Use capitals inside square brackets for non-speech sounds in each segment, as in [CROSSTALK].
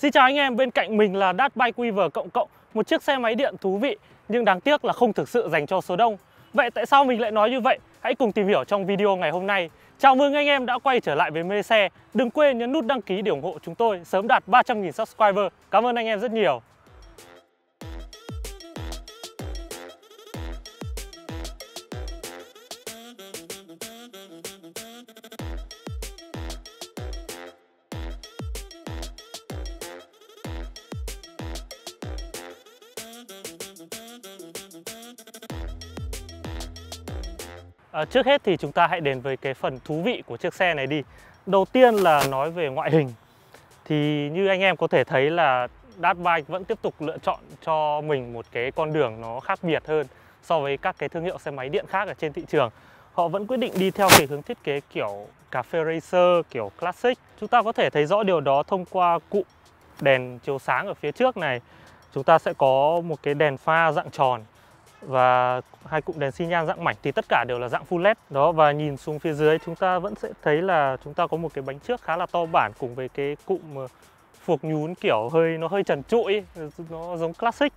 Xin chào anh em, bên cạnh mình là Dart Bike Weaver cộng cộng Một chiếc xe máy điện thú vị nhưng đáng tiếc là không thực sự dành cho số đông. Vậy tại sao mình lại nói như vậy? Hãy cùng tìm hiểu trong video ngày hôm nay. Chào mừng anh em đã quay trở lại với mê xe. Đừng quên nhấn nút đăng ký để ủng hộ chúng tôi sớm đạt 300.000 subscriber. Cảm ơn anh em rất nhiều. À, trước hết thì chúng ta hãy đến với cái phần thú vị của chiếc xe này đi. Đầu tiên là nói về ngoại hình. Thì như anh em có thể thấy là Datsun vẫn tiếp tục lựa chọn cho mình một cái con đường nó khác biệt hơn So với các cái thương hiệu xe máy điện khác ở trên thị trường. Họ vẫn quyết định đi theo cái hướng thiết kế kiểu cà phê racer, kiểu classic. Chúng ta có thể thấy rõ điều đó thông qua cụm đèn chiếu sáng ở phía trước này. Chúng ta sẽ có một cái đèn pha dạng tròn và hai cụm đèn xi nhan dạng mảnh thì tất cả đều là dạng full led. Đó, và nhìn xuống phía dưới chúng ta vẫn sẽ thấy là chúng ta có một cái bánh trước khá là to bản cùng với cái cụm ờ, phuộc nhún kiểu hơi, nó hơi trần trụi ờ, nó giống classic.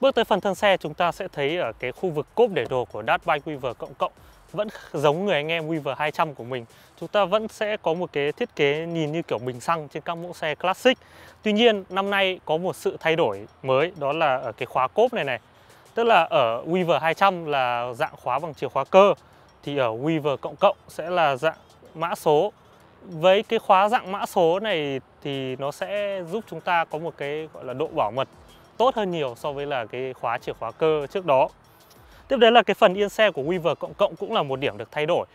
Bước tới phần thân xe, chúng ta sẽ thấy ở cái khu vực cốp để đồ của Dart Bike Weaver cộng cộng vẫn giống người anh em Weaver 200 của mình. Chúng ta vẫn sẽ có một cái thiết kế nhìn như kiểu bình xăng trên các mẫu xe classic. Tuy nhiên, năm nay có một sự thay đổi mới, đó là ở cái khóa cốp này này. Tức là ở Weaver 200 là dạng khóa bằng chìa khóa cơ Thì ở Weaver cộng cộng sẽ là dạng mã số. Với cái khóa dạng mã số này thì nó sẽ giúp chúng ta có một cái gọi là độ bảo mật tốt hơn nhiều so với là cái khóa chìa khóa cơ trước đó. Tiếp đến là cái phần yên xe của Weaver cộng cộng cũng là một điểm được thay đổi.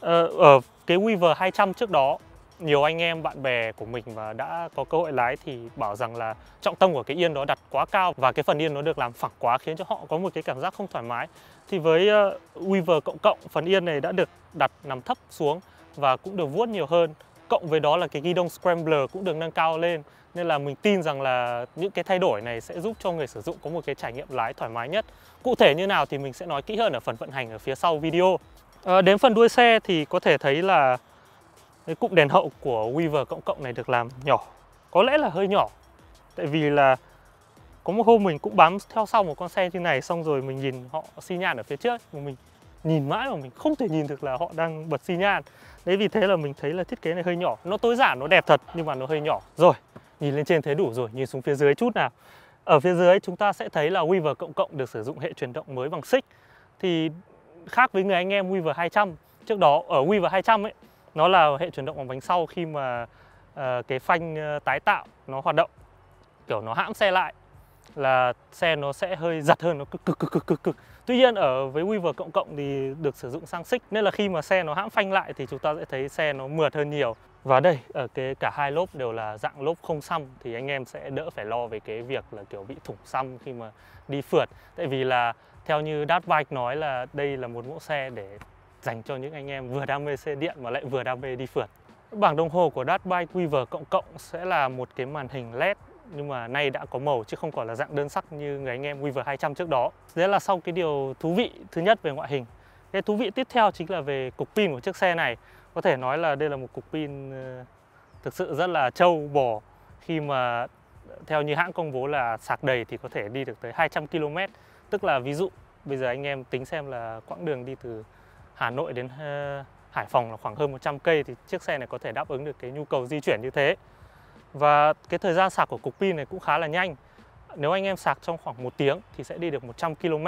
Ờ, Ở cái Weaver 200 trước đó nhiều anh em bạn bè của mình và đã có cơ hội lái thì bảo rằng là trọng tâm của cái yên đó đặt quá cao và cái phần yên nó được làm phẳng quá khiến cho họ có một cái cảm giác không thoải mái. Thì với uh, Weaver cộng cộng phần yên này đã được đặt nằm thấp xuống và cũng được vuốt nhiều hơn. Cộng với đó là cái ghi đông scrambler cũng được nâng cao lên nên là mình tin rằng là những cái thay đổi này sẽ giúp cho người sử dụng có một cái trải nghiệm lái thoải mái nhất. Cụ thể như nào thì mình sẽ nói kỹ hơn ở phần vận hành ở phía sau video. À, đến phần đuôi xe thì có thể thấy là cái cụm đèn hậu của Weaver cộng cộng này được làm nhỏ. Có lẽ là hơi nhỏ. Tại vì là có một hôm mình cũng bám theo sau một con xe như này Xong rồi mình nhìn họ xi nhan ở phía trước Mà mình nhìn mãi mà mình không thể nhìn được là họ đang bật xi nhan. Đấy vì thế là mình thấy là thiết kế này hơi nhỏ. Nó tối giản, nó đẹp thật nhưng mà nó hơi nhỏ. Rồi, nhìn lên trên thấy đủ rồi, nhìn xuống phía dưới chút nào. Ở phía dưới chúng ta sẽ thấy là Weaver cộng cộng được sử dụng hệ truyền động mới bằng xích. Thì khác với người anh em Weaver 200 Trước đó ở Weaver 200 ấy nó là hệ chuyển động bằng bánh sau khi mà uh, cái phanh ờ, tái tạo nó hoạt động. Kiểu nó hãm xe lại là xe nó sẽ hơi giật hơn nó cực cực cực cực cực cực. Tuy nhiên ở với Weaver cộng cộng thì được sử dụng sang xích nên là khi mà xe nó hãm phanh lại thì chúng ta sẽ thấy xe nó mượt hơn nhiều. Và đây ở cái cả hai lốp đều là dạng lốp không xăm thì anh em sẽ đỡ phải lo về cái việc là kiểu bị thủng xăm khi mà đi phượt. Tại vì là theo như Dart Bike nói là đây là một mẫu xe để dành cho những anh em vừa đam mê xe điện mà lại vừa đam mê đi phượt. Bảng đồng hồ của Datbike Quiver Weaver cộng cộng sẽ là một cái màn hình LED, nhưng mà nay đã có màu chứ không còn là dạng đơn sắc như người anh em Weaver 200 trước đó. Đấy là sau cái điều thú vị thứ nhất về ngoại hình. Cái thú vị tiếp theo chính là về cục pin của chiếc xe này. Có thể nói là đây là một cục pin ờ, thực sự rất là trâu bò khi mà theo như hãng công bố là sạc đầy thì có thể đi được tới 200 km. Tức là ví dụ, bây giờ anh em tính xem là quãng đường đi từ Hà Nội đến ờ, Hải Phòng là khoảng hơn 100 cây thì chiếc xe này có thể đáp ứng được cái nhu cầu di chuyển như thế. Và cái thời gian sạc của cục pin này cũng khá là nhanh. Nếu anh em sạc trong khoảng 1 tiếng thì sẽ đi được 100 km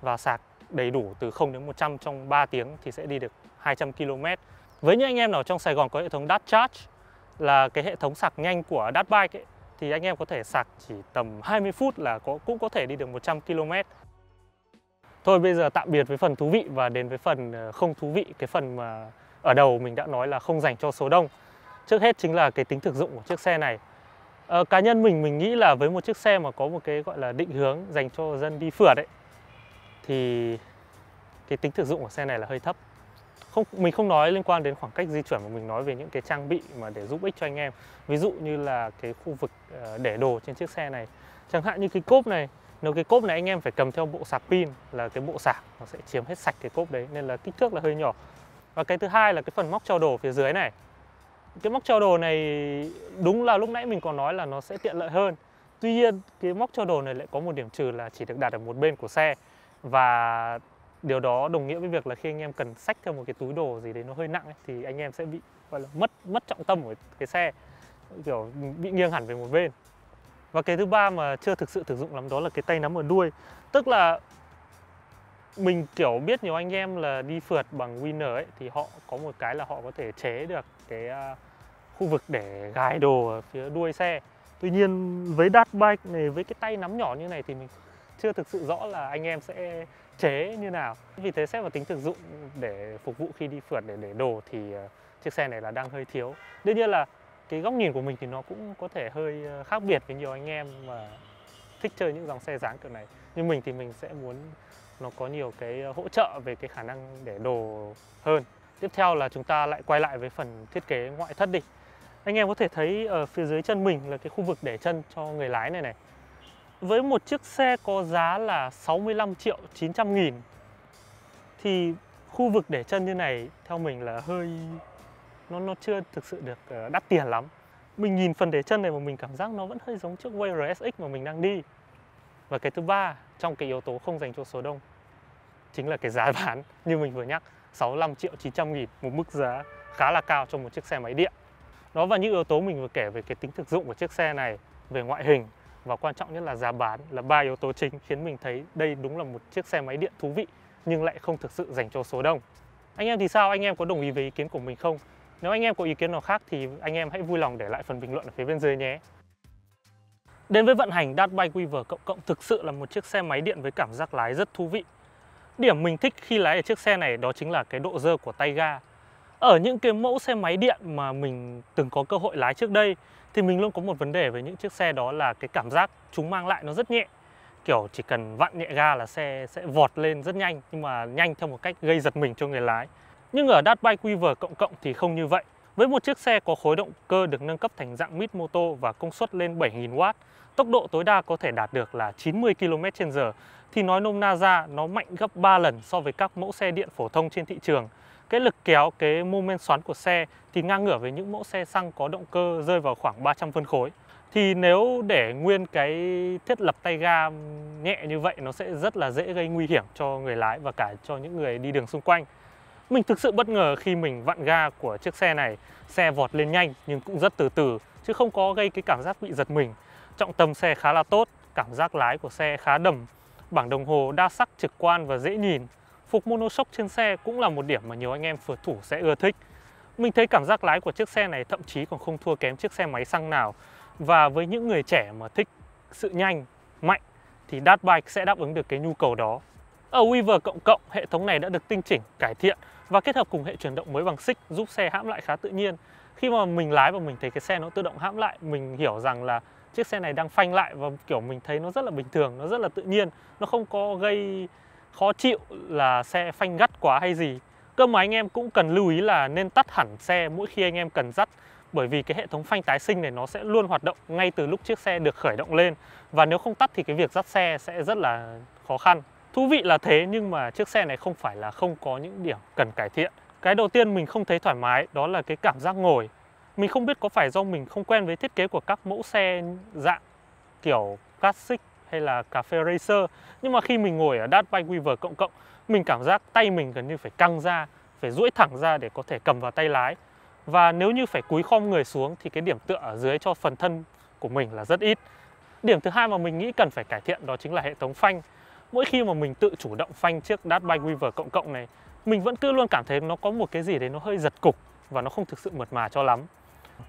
và sạc đầy đủ từ 0 đến 100 trong 3 tiếng thì sẽ đi được 200 km. Với những anh em nào trong Sài Gòn có hệ thống Dart Charge là cái hệ thống sạc nhanh của Dart Bike ấy, thì anh em có thể sạc chỉ tầm 20 phút là có cũng có thể đi được 100 km. Thôi bây giờ tạm biệt với phần thú vị và đến với phần ờ, không thú vị Cái phần mà ở đầu mình đã nói là không dành cho số đông. Trước hết chính là cái tính thực dụng của chiếc xe này. À, Cá nhân mình mình nghĩ là với một chiếc xe mà có một cái gọi là định hướng dành cho dân đi phượt ấy Thì cái tính thực dụng của xe này là hơi thấp. Không mình không nói liên quan đến khoảng cách di chuyển mà mình nói về những cái trang bị mà để giúp ích cho anh em. Ví dụ như là cái khu vực ờ, để đồ trên chiếc xe này. Chẳng hạn như cái cốp này nếu cái cốp này anh em phải cầm theo bộ sạc pin là cái bộ sạc nó sẽ chiếm hết sạch cái cốp đấy nên là kích thước là hơi nhỏ. Và cái thứ hai là cái phần móc treo đồ phía dưới này. Cái móc treo đồ này đúng là lúc nãy mình còn nói là nó sẽ tiện lợi hơn. Tuy nhiên cái móc treo đồ này lại có một điểm trừ là chỉ được đặt ở một bên của xe. Và điều đó đồng nghĩa với việc là khi anh em cần xách theo một cái túi đồ gì đấy nó hơi nặng ấy, thì anh em sẽ bị gọi là mất mất trọng tâm của cái xe. Kiểu bị nghiêng hẳn về một bên và cái thứ ba mà chưa thực sự thực dụng lắm đó là cái tay nắm ở đuôi. Tức là mình, kiểu, biết nhiều anh em là đi phượt bằng winner ấy, thì họ có một cái là họ có thể chế được cái à, khu vực để gài đồ ở phía đuôi xe. Tuy nhiên, với dart bike này, với cái tay nắm nhỏ như này thì mình chưa thực sự rõ là anh em sẽ chế như nào. Vì thế xét vào tính thực dụng để phục vụ khi đi phượt, để để đồ thì à, chiếc xe này là đang hơi thiếu. Đương nhiên là cái góc nhìn của mình thì nó cũng có thể hơi ờ, khác biệt với nhiều anh em mà thích chơi những dòng xe dáng kiểu này. Nhưng mình thì mình sẽ muốn nó có nhiều cái ờ, hỗ trợ về cái khả năng để đồ hơn. Tiếp theo là chúng ta lại quay lại với phần thiết kế ngoại thất đi. Anh em có thể thấy ở phía dưới chân mình là cái khu vực để chân cho người lái này này. Với một chiếc xe có giá là 65 triệu 900 nghìn, thì khu vực để chân như này theo mình là hơi nó nó chưa thực sự được ờ, đắt tiền lắm. Mình nhìn phần đế chân này mà mình cảm giác nó vẫn hơi giống chiếc Way RSX mà mình đang đi. Và cái thứ ba trong cái yếu tố không dành cho số đông chính là cái giá [LAUGHS] bán. Như mình vừa nhắc 65 triệu 900 nghìn một mức giá khá là cao cho một chiếc xe máy điện. Đó và những yếu tố mình vừa kể về cái tính thực dụng của chiếc xe này, về ngoại hình và quan trọng nhất là giá bán là ba yếu tố chính khiến mình thấy đây đúng là một chiếc xe máy điện thú vị nhưng lại không thực sự dành cho số đông. Anh em thì sao? Anh em có đồng ý với ý kiến của mình không? Nếu anh em có ý kiến nào khác thì anh em hãy vui lòng để lại phần bình luận ở phía bên dưới nhé. Đến với vận hành Datbike Weaver cộng cộng thực sự là một chiếc xe máy điện với cảm giác lái rất thú vị. Điểm mình thích khi lái ở chiếc xe này đó chính là cái độ dơ của tay ga. Ở những cái mẫu xe máy điện mà mình từng có cơ hội lái trước đây, thì mình luôn có một vấn đề với những chiếc xe đó là cái cảm giác chúng mang lại nó rất nhẹ. Kiểu chỉ cần vặn nhẹ ga là xe sẽ vọt lên rất nhanh, nhưng mà nhanh theo một cách gây giật mình cho người lái. Nhưng ở Datbike Weaver cộng cộng thì không như vậy. Với một chiếc xe có khối động cơ được nâng cấp thành dạng mid moto và công suất lên 7.000W, tốc độ tối đa có thể đạt được là 90 km/h thì nói nôm na ra nó mạnh gấp 3 lần so với các mẫu xe điện phổ thông trên thị trường. Cái lực kéo, cái mô men xoắn của xe thì ngang ngửa với những mẫu xe xăng có động cơ rơi vào khoảng 300 phân khối. Thì nếu để nguyên cái thiết lập tay ga nhẹ như vậy nó sẽ rất là dễ gây nguy hiểm cho người lái và cả cho những người đi đường xung quanh. Mình thực sự bất ngờ khi mình vặn ga của chiếc xe này. Xe vọt lên nhanh nhưng cũng rất từ từ Chứ không có gây cái cảm giác bị giật mình. Trọng tâm xe khá là tốt Cảm giác lái của xe khá đầm. Bảng đồng hồ đa sắc trực quan và dễ nhìn. Phục monoshock trên xe cũng là một điểm mà nhiều anh em phượt thủ sẽ ưa thích. Mình thấy cảm giác lái của chiếc xe này thậm chí còn không thua kém chiếc xe máy xăng nào. Và với những người trẻ mà thích sự nhanh, mạnh Thì Datbike sẽ đáp ứng được cái nhu cầu đó ở Weaver cộng cộng, hệ thống này đã được tinh chỉnh, cải thiện và kết hợp cùng hệ chuyển động mới bằng xích giúp xe hãm lại khá tự nhiên. Khi mà mình lái và mình thấy cái xe nó tự động hãm lại, mình hiểu rằng là chiếc xe này đang phanh lại và kiểu mình thấy nó rất là bình thường, nó rất là tự nhiên, nó không có gây khó chịu là xe phanh gắt quá hay gì. Cơ mà anh em cũng cần lưu ý là nên tắt hẳn xe mỗi khi anh em cần dắt bởi vì cái hệ thống phanh tái sinh này nó sẽ luôn hoạt động ngay từ lúc chiếc xe được khởi động lên và nếu không tắt thì cái việc dắt xe sẽ rất là khó khăn. Thú vị là thế, nhưng mà chiếc xe này không phải là không có những điểm cần cải thiện. Cái đầu tiên mình không thấy thoải mái, đó là cái cảm giác ngồi. Mình không biết có phải do mình không quen với thiết kế của các mẫu xe dạng kiểu classic hay là cà phê racer, nhưng mà khi mình ngồi ở Datbike Weaver cộng cộng, mình cảm giác tay mình gần như phải căng ra, phải duỗi thẳng ra để có thể cầm vào tay lái và nếu như phải cúi khom người xuống thì cái điểm tựa ở dưới cho phần thân của mình là rất ít điểm thứ hai mà mình nghĩ cần phải cải thiện đó chính là hệ thống phanh mỗi khi mà mình tự chủ động phanh chiếc Datbike Weaver cộng cộng này, mình vẫn cứ luôn cảm thấy nó có một cái gì đấy nó hơi giật cục và nó không thực sự mượt mà cho lắm.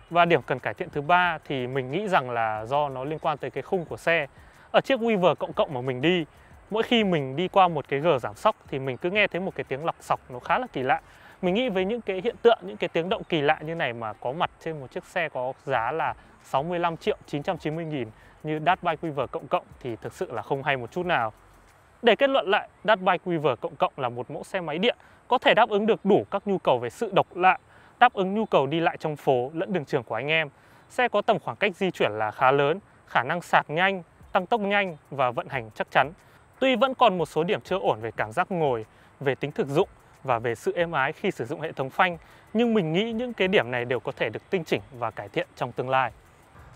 Và điểm cần cải thiện thứ ba thì mình nghĩ rằng là do nó liên quan tới cái khung của xe. Ở chiếc Weaver cộng cộng mà mình đi, mỗi khi mình đi qua một cái gờ giảm sóc thì mình cứ nghe thấy một cái tiếng lọc sọc nó khá là kỳ lạ. Mình nghĩ với những cái hiện tượng, những cái tiếng động kỳ lạ như này mà có mặt trên một chiếc xe có giá là 65 triệu 990 nghìn như Datbike Weaver cộng cộng thì thực sự là không hay một chút nào để kết luận lại, Datbike Weaver cộng cộng là một mẫu xe máy điện có thể đáp ứng được đủ các nhu cầu về sự độc lạ, đáp ứng nhu cầu đi lại trong phố lẫn đường trường của anh em. Xe có tầm khoảng cách di chuyển là khá lớn, khả năng sạc nhanh, tăng tốc nhanh và vận hành chắc chắn. Tuy vẫn còn một số điểm chưa ổn về cảm giác ngồi, về tính thực dụng và về sự êm ái khi sử dụng hệ thống phanh, nhưng mình nghĩ những cái điểm này đều có thể được tinh chỉnh và cải thiện trong tương lai.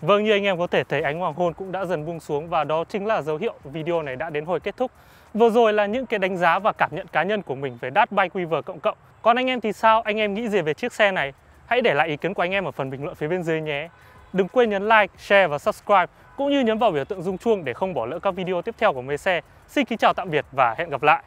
Vâng, như anh em có thể thấy ánh hoàng hôn cũng đã dần buông xuống và đó chính là dấu hiệu video này đã đến hồi kết thúc. Vừa rồi là những cái đánh giá và cảm nhận cá nhân của mình về Dash Bike Weaver cộng cộng. Còn anh em thì sao? Anh em nghĩ gì về chiếc xe này? Hãy để lại ý kiến của anh em ở phần bình luận phía bên dưới nhé. Đừng quên nhấn like, share và subscribe cũng như nhấn vào biểu tượng rung chuông để không bỏ lỡ các video tiếp theo của Mê Xe. Xin kính chào tạm biệt và hẹn gặp lại.